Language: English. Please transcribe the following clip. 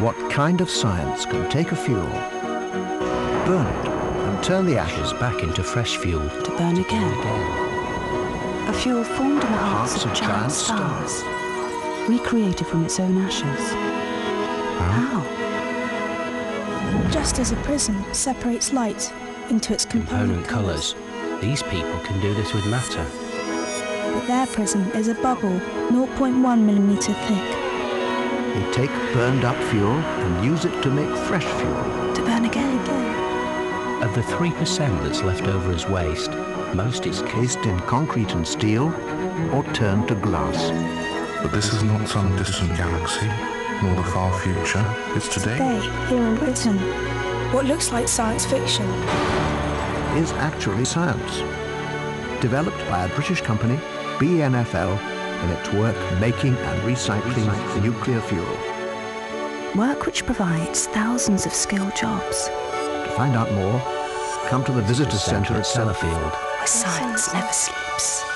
what kind of science can take a fuel, burn it, and turn the ashes back into fresh fuel to burn again. A fuel formed in the hearts, Hearts of, of giant giant stars, recreated from its own ashes. How? Just as a prism separates light into its component, component colours. These people can do this with matter. But their prism is a bubble 0.1 millimeter thick. They take burned up fuel and use it to make fresh fuel. To burn again. Again, Of the 3% that's left over as waste, most is Cased in concrete and steel or turned to glass. But this is not some distant galaxy, nor the far future. It's today. Today, here in Britain, what looks like science fiction Is actually science. Developed by a British company, BNFL, in its work making and recycling nuclear fuel. Work which provides thousands of skilled jobs To find out more, come to the Visitor Centre at Sellafield. where science never sleeps.